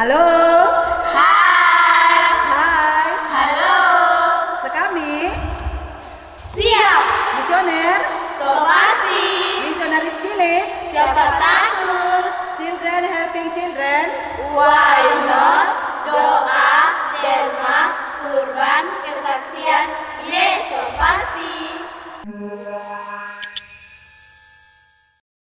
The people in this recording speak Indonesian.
Halo. Hai. Hai. Halo. Sekami Siap. misioner, Sobasi. misionaris cilik, Siapa takut? children helping children. Why not? Doa, derma, kurban, kesaksian,